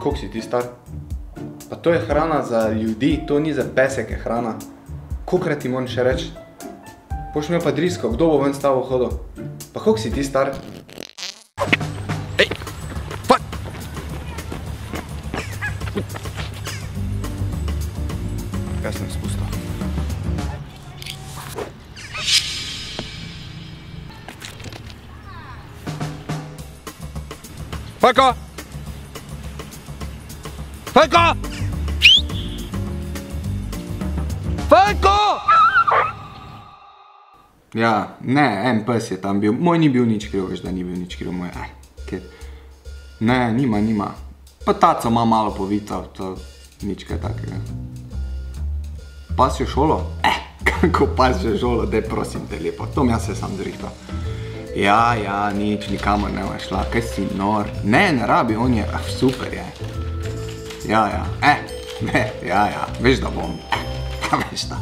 Koliko si ti star? Pa to je hrana za ljudi, to ni za peseke hrana. Kolikrat ti moram še reči? Boš imel pa drisko, kdo bo ven s tabo hodil? Pa koliko si ti star? Kaj sem spustil? Fajko! Fajko! Fajko! Ja, ne, en pes je tam bil. Moj ni bil nič kriv, veš, da ni bil nič kriv moj. Aj, kjer. Ne, nima, nima. Pa taco ima malo povita, to nič kaj takega. Pasjo šolo? Eh, kako pasjo šolo, daj prosim te lepo, to mi jaz se sam zrihtal. Ja, ja, nič, nikamor ne boš šla, kaj si nor. Ne, ne rabi, on je, ah, super je. Ja, ja, eh, ne, ja, ja, veš da bom, eh, veš da.